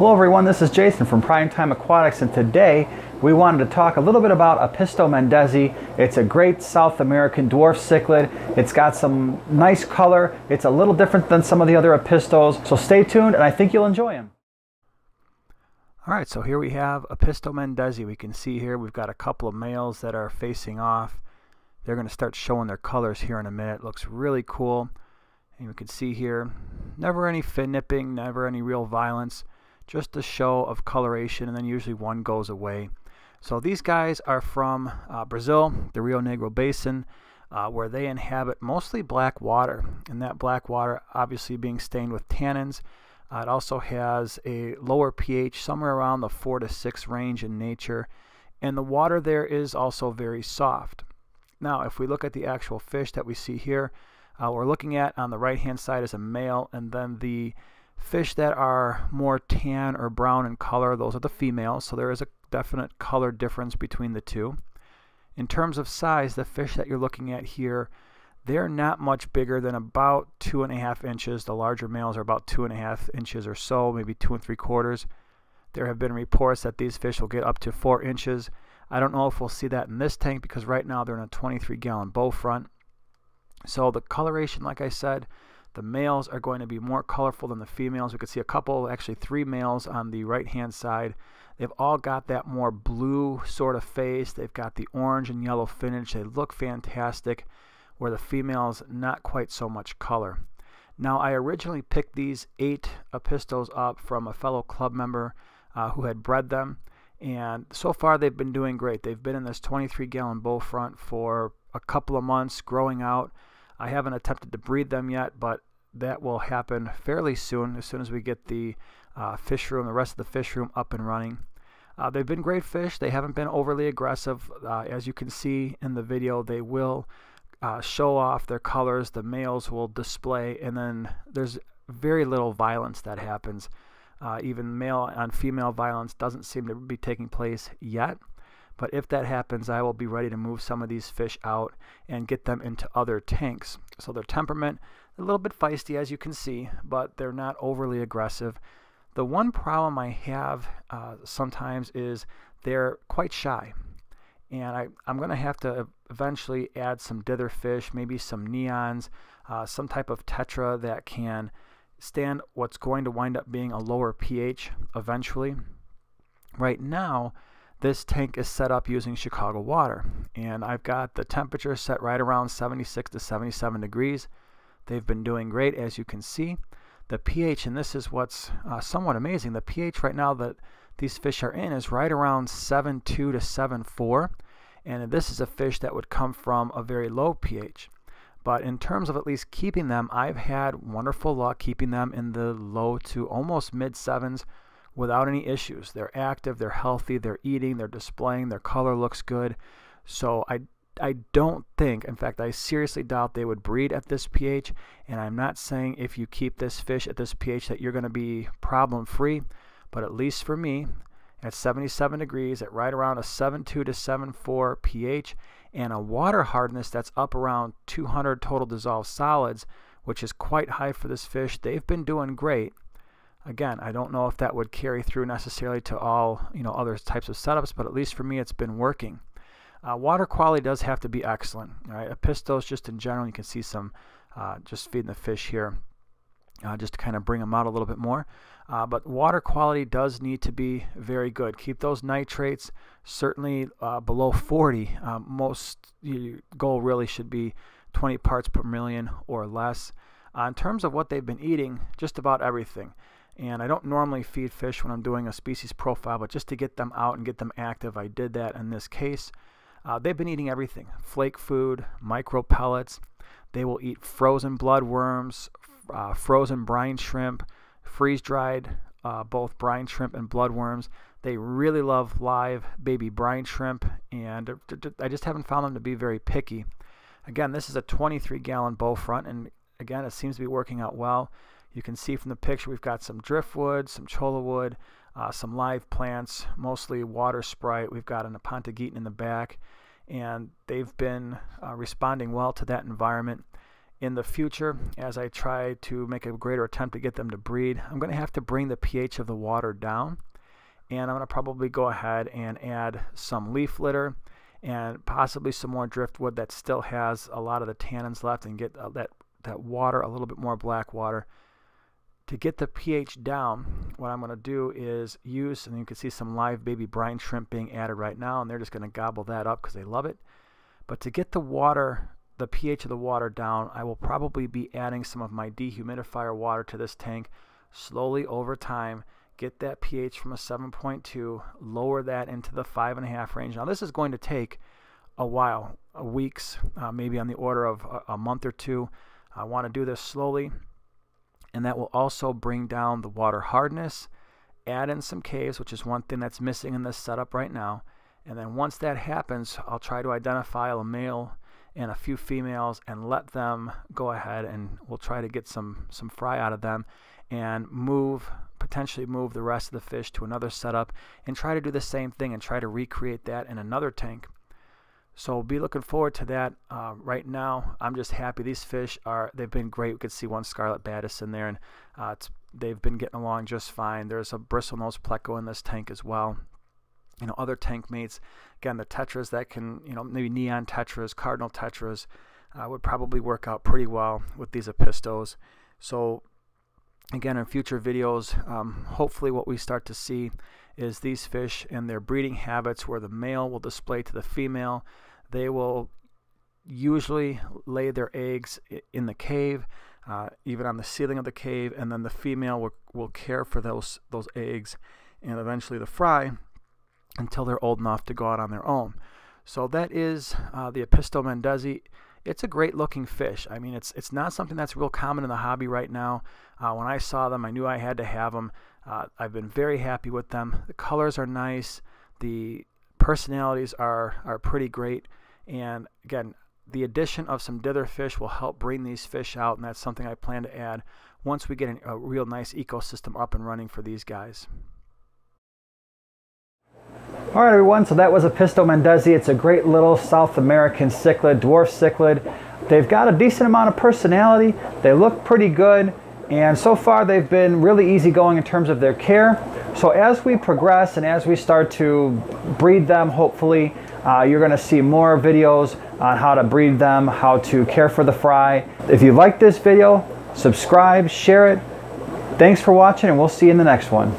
Hello everyone, this is Jason from Primetime Aquatics and today we wanted to talk a little bit about Apisto mendezi. It's a great South American dwarf cichlid. It's got some nice color. It's a little different than some of the other Apistos, so stay tuned and I think you'll enjoy them. Alright, so here we have Apisto mendezi. We can see here we've got a couple of males that are facing off. They're going to start showing their colors here in a minute. Looks really cool. And you can see here, never any fin nipping, never any real violence just a show of coloration and then usually one goes away. So these guys are from uh, Brazil, the Rio Negro Basin, uh, where they inhabit mostly black water. And that black water obviously being stained with tannins. Uh, it also has a lower pH, somewhere around the 4 to 6 range in nature. And the water there is also very soft. Now, if we look at the actual fish that we see here, uh, we're looking at on the right hand side is a male, and then the Fish that are more tan or brown in color, those are the females, so there is a definite color difference between the two. In terms of size, the fish that you're looking at here, they're not much bigger than about two and a half inches. The larger males are about two and a half inches or so, maybe two and three quarters. There have been reports that these fish will get up to four inches. I don't know if we'll see that in this tank because right now they're in a 23 gallon bow front. So the coloration, like I said, the males are going to be more colorful than the females. We could see a couple, actually three males on the right hand side. They've all got that more blue sort of face. They've got the orange and yellow finish. They look fantastic, where the females not quite so much color. Now I originally picked these eight Apistos up from a fellow club member uh, who had bred them. And so far they've been doing great. They've been in this 23 gallon bow front for a couple of months growing out. I haven't attempted to breed them yet, but that will happen fairly soon, as soon as we get the uh, fish room, the rest of the fish room up and running. Uh, they've been great fish. They haven't been overly aggressive. Uh, as you can see in the video, they will uh, show off their colors. The males will display, and then there's very little violence that happens. Uh, even male on female violence doesn't seem to be taking place yet. But if that happens, I will be ready to move some of these fish out and get them into other tanks. So their temperament, a little bit feisty as you can see, but they're not overly aggressive. The one problem I have uh, sometimes is they're quite shy. And I, am going to have to eventually add some dither fish, maybe some neons, uh, some type of tetra that can stand what's going to wind up being a lower pH eventually. Right now, this tank is set up using Chicago water and I've got the temperature set right around 76 to 77 degrees. They've been doing great as you can see. The pH, and this is what's uh, somewhat amazing, the pH right now that these fish are in is right around 7.2 to 7.4 and this is a fish that would come from a very low pH. But in terms of at least keeping them, I've had wonderful luck keeping them in the low to almost mid sevens without any issues. They're active, they're healthy, they're eating, they're displaying, their color looks good. So I I don't think, in fact, I seriously doubt they would breed at this pH. And I'm not saying if you keep this fish at this pH that you're going to be problem free, but at least for me, at 77 degrees, at right around a 7.2 to 7.4 pH, and a water hardness that's up around 200 total dissolved solids, which is quite high for this fish, they've been doing great. Again, I don't know if that would carry through necessarily to all you know other types of setups, but at least for me, it's been working. Uh, water quality does have to be excellent. Right, Apistos just in general, you can see some uh, just feeding the fish here, uh, just to kind of bring them out a little bit more. Uh, but water quality does need to be very good. Keep those nitrates certainly uh, below 40. Uh, most goal really should be 20 parts per million or less. in terms of what they've been eating, just about everything. And I don't normally feed fish when I'm doing a species profile, but just to get them out and get them active, I did that in this case. Uh, they've been eating everything flake food, micro pellets. They will eat frozen bloodworms, uh, frozen brine shrimp, freeze dried uh, both brine shrimp and bloodworms. They really love live baby brine shrimp, and I just haven't found them to be very picky. Again, this is a 23 gallon bow front, and again, it seems to be working out well. You can see from the picture we've got some driftwood, some cholla wood, uh, some live plants, mostly water sprite. We've got an Aponogeton in the back, and they've been uh, responding well to that environment. in the future, as I try to make a greater attempt to get them to breed, I'm going to have to bring the pH of the water down. And I'm going to probably go ahead and add some leaf litter and possibly some more driftwood that still has a lot of the tannins left and get uh, that, that water, a little bit more black water. To get the pH down, what I'm going to do is use, and you can see some live baby brine shrimp being added right now, and they're just going to gobble that up because they love it. But to get the water, the pH of the water down, I will probably be adding some of my dehumidifier water to this tank slowly over time get that pH from a 7.2, lower that into the 5.5 range. Now, this is going to take a while, a weeks, uh, maybe on the order of a, a month or two. I want to do this slowly, and that will also bring down the water hardness, add in some caves, which is one thing that's missing in this setup right now. And then once that happens, I'll try to identify a male and a few females and let them go ahead and we'll try to get some, some fry out of them and move potentially move the rest of the fish to another setup and try to do the same thing and try to recreate that in another tank. So be looking forward to that. Uh, right now, I'm just happy. These fish are, they've been great. We could see one scarlet badis in there and uh, they've been getting along just fine. There's a bristlenose pleco in this tank as well. You know, other tank mates, again, the tetras that can, you know, maybe neon tetras, cardinal tetras, uh, would probably work out pretty well with these apistos. So again in future videos um, hopefully what we start to see is these fish and their breeding habits where the male will display to the female they will usually lay their eggs in the cave uh, even on the ceiling of the cave and then the female will, will care for those those eggs and eventually the fry until they're old enough to go out on their own so that is uh, the mendezi it's a great looking fish. I mean, it's it's not something that's real common in the hobby right now. Uh, when I saw them, I knew I had to have them. Uh, I've been very happy with them. The colors are nice. The personalities are are pretty great. And again, the addition of some dither fish will help bring these fish out, and that's something I plan to add once we get a real nice ecosystem up and running for these guys. All right, everyone, so that was Apisto mendezi. It's a great little South American cichlid, dwarf cichlid. They've got a decent amount of personality. They look pretty good. And so far, they've been really easygoing in terms of their care. So as we progress and as we start to breed them, hopefully, uh, you're going to see more videos on how to breed them, how to care for the fry. If you like this video, subscribe, share it. Thanks for watching, and we'll see you in the next one.